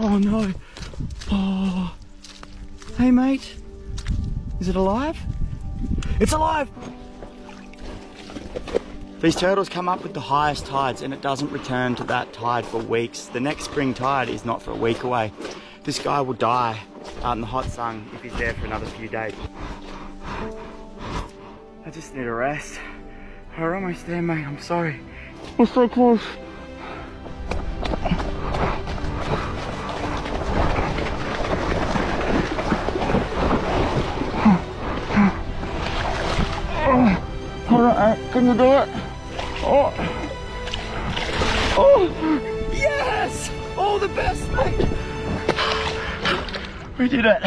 Oh no. Oh. Hey mate. Is it alive? It's alive! These turtles come up with the highest tides and it doesn't return to that tide for weeks. The next spring tide is not for a week away. This guy will die out in the hot sun if he's there for another few days. I just need a rest. We're almost there, mate. I'm sorry. We're so close. Hold on, uh, can you do it? Oh. Oh, yes! Oh, the best, mate. We did it.